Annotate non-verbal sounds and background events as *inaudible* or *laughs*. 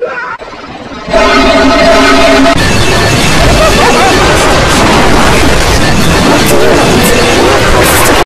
heavy. *laughs*